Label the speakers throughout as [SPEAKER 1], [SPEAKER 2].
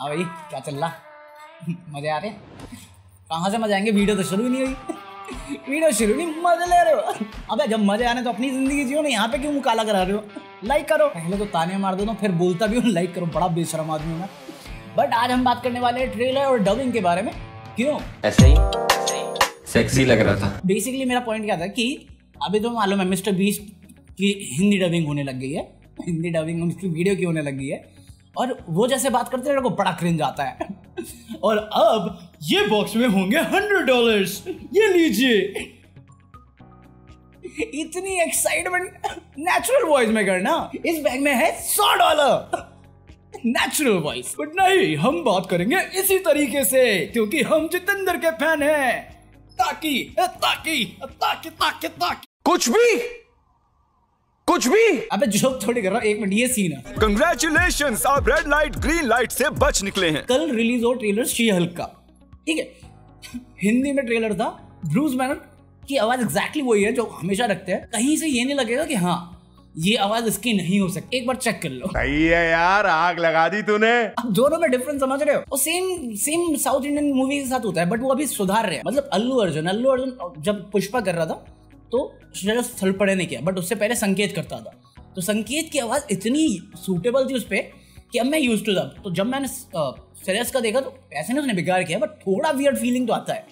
[SPEAKER 1] हाँ भाई क्या चल रहा? मज़े आ रहे? कहाँ से मज़े आएँगे? वीडियो तो शुरू ही नहीं हुई। वीडियो शुरू नहीं मज़े ले रहे हो। अबे जब मज़े आने तो अपनी ज़िंदगी जियो ना यहाँ पे क्यों काला करा रहे हो? लाइक करो। पहले तो ताने मार दो ना फिर बोलता भी हूँ लाइक करो बड़ा बेशरम आदमी हूँ मैं। बट आज हम बात करने वाले हैं ट्रेलर और डबिंग के बारे में। क्यों?
[SPEAKER 2] ऐसे ही सेक्सी लग रहा था।
[SPEAKER 1] बेसिकली मेरा पॉइंट क्या था कि अभी तो मालूम है मिस्टर बीस्ट की हिंदी डबिंग होने लग गई है। हिंदी डबिंग उसकी वीडियो की होने लग गई है? और वो जैसे बात करते हैं को बड़ा क्रिंज आता है। और अब ये बॉक्स में होंगे हंड्रेड डॉलर्स ये लीजिए। इतनी एक्साइटमेंट नेचुरल वॉइस में करना इस बैग में है सौ डॉलर नेचुरल वॉइस बट नहीं, हम बात करेंगे इसी तरीके से, क्योंकि हम जितेंद्र के फ़ैन हैं। ताकि ताकि ताकि ताकि ताकि।
[SPEAKER 3] कुछ भी? कुछ भी।
[SPEAKER 1] अबे जोक थोड़ी कर रहा हूँ एक मिनट ये सीन है।
[SPEAKER 3] कंग्रेचुलेशन आप रेड लाइट ग्रीन लाइट से बच निकले हैं।
[SPEAKER 1] कल रिलीज़ हो ट्रेलर शी हल्क का। ठीक है? हिंदी में ट्रेलर था ब्रूस बैनर की आवाज़ एग्जैक्टली वही है जो हमेशा रखते हैं। कहीं से ये नहीं लगेगा कि हाँ ये आवाज़ इसकी नहीं हो सकती। एक बार चेक कर लो।
[SPEAKER 3] सही है यार आग लगा दी तूने।
[SPEAKER 1] अब दोनों में डिफरेंस समझ रहे हो? और same same South Indian movie के साथ होता है बट वो अभी सुधार रहे हैं। मतलब अल्लू अर्जुन अल्लू अर्जुन जब पुष्पा कर रहा था तो श्रेयस स्थल पड़े नहीं किया बट उससे पहले संकेत करता था। तो संकेत की आवाज़ इतनी सूटेबल थी उस पर कि अब मैं यूज़ टू था तो जब मैंने श्रेयस का देखा तो ऐसे नहीं उसने बिगाड़ किया बट थोड़ा वियर्ड फीलिंग तो आता है।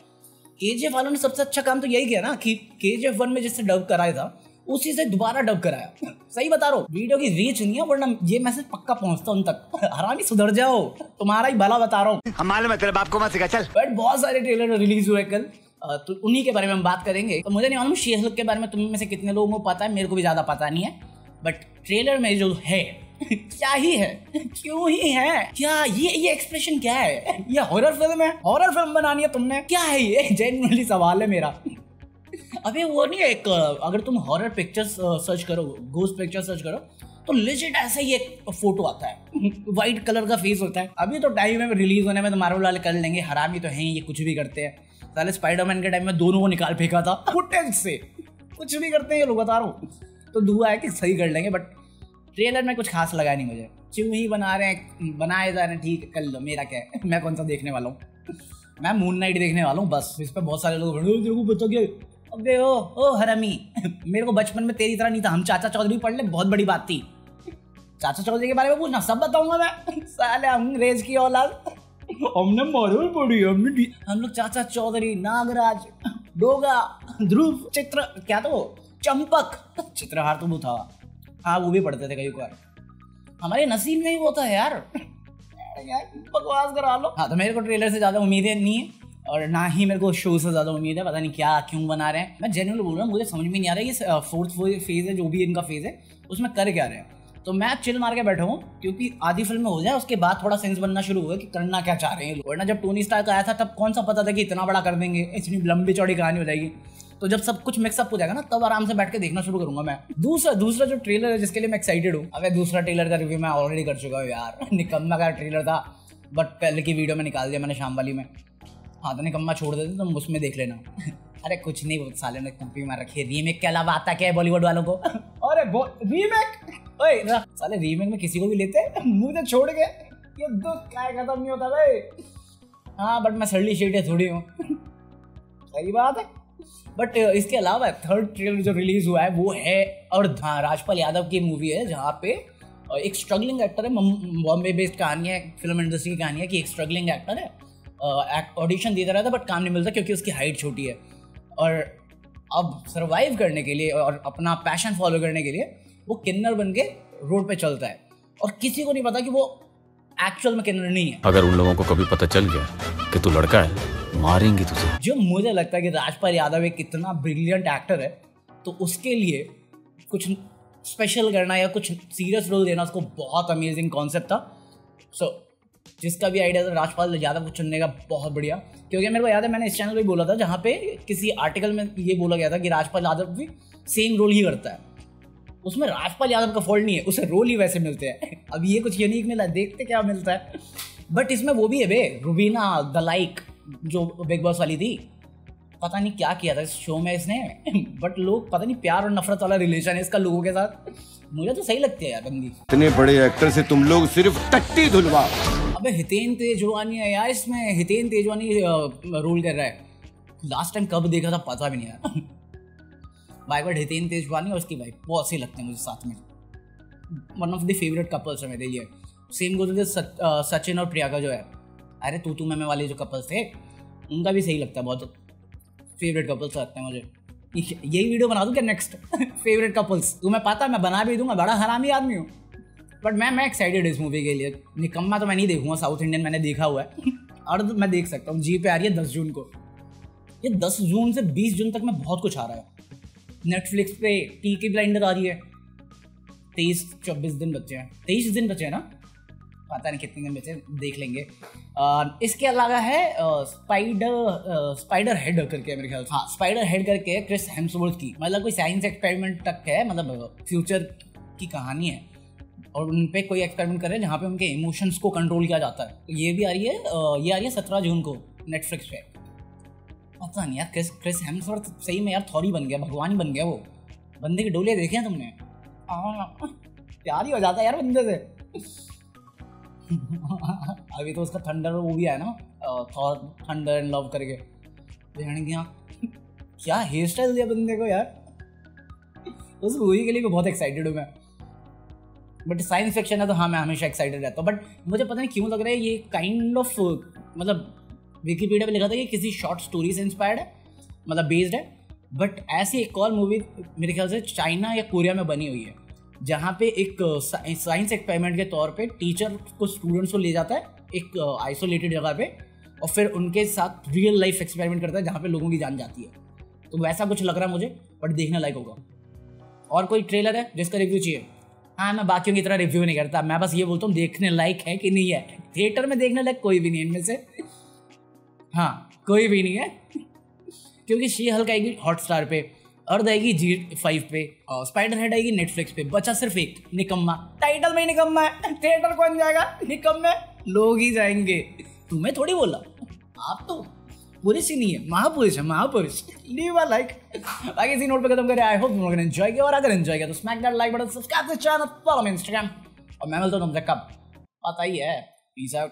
[SPEAKER 1] के जी वालों ने सबसे अच्छा काम तो यही किया ना कि के जी वन में जिससे डब कराया था उसी से दोबारा डब कराया। सही बता रहा हूँ वीडियो की रीच नहीं है वरना ये मैसेज पक्का पहुँचता उन तक। हरामी सुधर जाओ। तुम्हारा ही भला बता रहा हूँ।
[SPEAKER 4] हमारे मैं तेरे बाप को मत सिखा चल।
[SPEAKER 1] बट बहुत सारे ट्रेलर रिलीज़ हुए कल। तो उन्हीं के बारे में हम बात करेंगे। तो मुझे नहीं मालूम शेयर के बारे में तुम में से कितने लोगों को पता है, मेरे को भी ज़्यादा पता नहीं है। बट ट्रेलर में जो है, क्या ही है? क्यों ही है? क्या ये ये एक्सप्रेशन क्या है? ये हॉरर फ़िल्म है? हॉरर फ़िल्म बनानी है तुमने? क्या है ये? जेनुअनली सवाल है मेरा। अबे वो नहीं है एक, अगर तुम हॉरर पिक्चर्स सर्च करो गोस्ट पिक्चर सर्च करो तो लिजिट ऐसा ही एक फ़ोटो आता है। व्हाइट कलर का फेस होता है। अभी तो टाइम है रिलीज़ होने में तो मार्वल वाले कर लेंगे, हरामी तो हैं, ये कुछ भी करते हैं। साले स्पाइडरमैन के टाइम में दोनों को निकाल फेंका था फुटेज से। कुछ भी करते हैं ये लोग, बता रहा हूँ। तो दुआ है कि सही कर लेंगे बट ट्रेलर में कुछ खास लगा नहीं मुझे। क्यों ही बना रहे हैं, बनाए जा रहे हैं, ठीक कर लो, मेरा क्या है? मैं कौन सा देखने वाला हूँ? मैं मून नाइट देखने वाला हूँ, बस। इस पर बहुत सारे लोग तेरे को बता क्या अबे ओ ओ हरमी। मेरे को बचपन में तेरी तरह नहीं था। हम चाचा चौधरी पढ़ ले, बहुत बड़ी बात थी। चाचा चौधरी के बारे में पूछना, सब बताऊँगा मैं। साले अंग्रेज़ की औलाद। हमने मारो पड़ी हमने हम लोग चाचा चौधरी, नागराज, डोगा, ध्रुव, चित्र, क्या तो चंपक। चित्रहार तो वो था। हाँ वो भी पढ़ते थे कई बार। हमारे नसीब में ही वो था यार। बकवास करा लो। हाँ तो मेरे को ट्रेलर से ज़्यादा उम्मीदें नहीं है और ना ही मेरे को शो से ज़्यादा उम्मीद है। पता नहीं क्या, क्यों बना रहे हैं। मैं जेन्यून बोल रहा हूँ, मुझे समझ में नहीं आ रहा है ये फोर्थ फ़ेज़ है, जो भी इनका फ़ेज़ है, उसमें कर क्या रहे हैं। तो मैं चिल मार के बैठा हूँ, क्योंकि आधी फ़िल्म में हो जाए, उसके बाद थोड़ा सेंस बनना शुरू हुआ कि करना क्या चाह रहे हैं वरना जब टोनी स्टार का आया था, तब कौन सा पता था कि इतना बड़ा कर देंगे, इतनी लंबी चौड़ी कहानी हो जाएगी। तो जब सब कुछ मिक्सअप हो जाएगा ना, तब आराम से बैठ के देखना शुरू करूँगा मैं। दूसरा दूसरा जो ट्रेलर है, जिसके लिए मैं एक्साइटेड हूँ। अगर दूसरा ट्रेलर का रिव्यू मैं ऑलरेडी कर चुका हूँ यार। निकम्मा का ट्रेलर था बट पहले की वीडियो में निकाल दिया मैंने शाम वाली में। हाँ तो निकम्मा छोड़ देते, तुम उसमें देख लेना। अरे कुछ नहीं साले ने कंपनी मार रखी रीमेक के अलावा आता क्या है बॉलीवुड वालों को? अरे रीमेक ओए, साले रीमेक में किसी को भी लेते मुझे छोड़ के। ये दुख क्या खत्म नहीं होता भाई। हाँ बट मैं सरली शेटे थोड़ी हूँ। सही बात है। बट इसके अलावा थर्ड ट्रेलर जो रिलीज़ हुआ है, वो है और हाँ राजपाल यादव की मूवी है, जहाँ पे एक स्ट्रगलिंग एक्टर है बॉम्बे बेस्ड कहानी है फ़िल्म इंडस्ट्री की कहानी है कि एक स्ट्रगलिंग एक्टर है। ऑडिशन देता रहता बट काम नहीं मिलता क्योंकि उसकी हाइट छोटी है। और अब सरवाइव करने के लिए और अपना पैशन फॉलो करने के लिए वो किन्नर बन के रोड पे चलता है। और किसी को नहीं पता कि वो एक्चुअल में किन्नर नहीं है।
[SPEAKER 5] अगर उन लोगों को कभी पता चल गया कि तू लड़का है मारेंगे तुझे।
[SPEAKER 1] जो मुझे लगता है कि राजपाल यादव एक इतना ब्रिलियंट एक्टर है तो उसके लिए कुछ स्पेशल करना या कुछ सीरियस रोल देना उसको बहुत अमेजिंग कॉन्सेप्ट था। सो so, जिसका भी आइडिया था राजपाल यादव को चुनने का बहुत बढ़िया। क्योंकि मेरे को याद है मैंने इस चैनल पर बोला था जहाँ पे किसी आर्टिकल में ये बोला गया था कि राजपाल यादव भी सेम रोल ही करता है। उसमें राजपाल यादव का फॉल्ट नहीं है उसे रोल ही वैसे मिलते हैं। अब ये कुछ यूनिक मिला देखते क्या मिलता है। बट इसमें वो भी है बे रुबीना द लाइक जो बिग बॉस वाली थी पता नहीं क्या किया था इस शो में इसने। बट लोग पता नहीं प्यार और नफरत वाला रिलेशन है इसका लोगों के साथ। मुझे तो सही लगती है यार बंदी
[SPEAKER 4] इतने बड़े एक्टर से तुम लोग सिर्फ़ टट्टी धुलवा।
[SPEAKER 1] अबे हितेन तेजवानी है यार इसमें हितेन तेजवानी रोल कर रहा है। लास्ट टाइम कब देखा था पता भी नहीं यार। बाय वर्ड हितेन तेजवानी और उसकी वाइफ बहुत सही लगते हैं मुझे साथ में. One of the favourite couples है मेरे लिए. सेम गो टू सचिन और प्रिया का जो है. अरे तू तू मैं वाले जो कपल्स थे, उनका भी सही लगता है बहुत. फेवरेट कपल्स लगते हैं मुझे. यही वीडियो बना दूँ क्या नेक्स्ट फेवरेट कपल्स तुम्हें पता, मैं बना भी दूँगा, बड़ा हरामी आदमी हूँ. बट मैं मैं एक्साइटेड इस मूवी के लिए. निकम्मा तो मैं नहीं देखूँगा साउथ इंडियन मैंने देखा हुआ है. और मैं देख सकता हूँ, जी पे आ रही है दस जून को. ये दस जून से बीस जून तक में बहुत कुछ आ रहा है. नेटफ्लिक्स पे टी की ब्लाइंडर आ रही है। तेईस चौबीस दिन बचे हैं। तेईस दिन बचे हैं ना? पता नहीं कितने दिन बचे देख लेंगे। आ, इसके अलावा है स्पाइडर स्पाइडर हेड करके मेरे ख्याल हाँ स्पाइडर हेड करके क्रिस हेम्सवर्थ की। मतलब कोई साइंस एक्सपेरिमेंट तक है मतलब फ्यूचर की कहानी है। और उन पर कोई एक्सपेरिमेंट कर रहे हैं जहाँ पे उनके इमोशंस को कंट्रोल किया जाता है। ये भी आ रही है ये आ रही है सत्रह जून को नेटफ्लिक्स पे। पता नहीं यार क्रिस क्रिस हेम्सवर्थ सही में यार थॉरी बन गया, भगवान ही बन गया वो। बंदे के डोले देखे हैं तुमने? प्यार ही हो जाता है यार बंदे से। अभी तो उसका थंडर वो भी है ना थॉर थंडर एंड लव करके। ध्यान क्या क्या हेयर स्टाइल दिया बंदे को यार। उस मूवी के लिए भी बहुत एक्साइटेड हूँ मैं। बट साइंस फिक्शन है तो हाँ मैं हमेशा एक्साइटेड रहता हूँ। बट मुझे पता नहीं क्यों लग रहा है ये काइंड ऑफ़ मतलब विकीपीडिया पे लिखा था कि किसी शॉर्ट स्टोरी से इंस्पायर्ड है मतलब बेस्ड है बट ऐसी एक और मूवी मेरे ख्याल से चाइना या कोरिया में बनी हुई है, जहाँ पे एक साइंस एक्सपेरिमेंट के तौर पे टीचर को स्टूडेंट्स को ले जाता है एक आइसोलेटेड जगह पे और फिर उनके साथ रियल लाइफ एक्सपेरिमेंट करता है, जहाँ पे लोगों की जान जाती है। तो वैसा कुछ लग रहा है मुझे बट देखने लायक होगा। और कोई ट्रेलर है जिसका रिव्यू चाहिए? हाँ मैं बाकियों की तरह रिव्यू नहीं करता, मैं बस ये बोलता हूँ, देखने लायक है कि नहीं है? थिएटर में देखने लायक कोई भी नहीं इनमें से। हाँ कोई भी नहीं है। क्योंकि शी हल्क आएगी हॉट स्टार पे अर्ध आएगी जी फाइव पे, और स्पाइडर हेड आएगी नेटफ्लिक्स पे। बचा सिर्फ़ एक, निकम्मा। टाइटल में निकम्मा है। थिएटर कौन जाएगा? निकम्मे लोग ही जाएँगे। तुम्हें थोड़ी बोला। आप तो पुरुष ही नहीं है। महापुरुष है महापुरुष लीव अ लाइक बाकी इसी नोट पे खत्म करें। आई होप तुम लोगों ने एंजॉय किया। और अगर एंजॉय किया तो smack that like button subscribe the channel follow me Instagram और मैं मिलता हूँ तुमसे कब? पता ही है। Peace out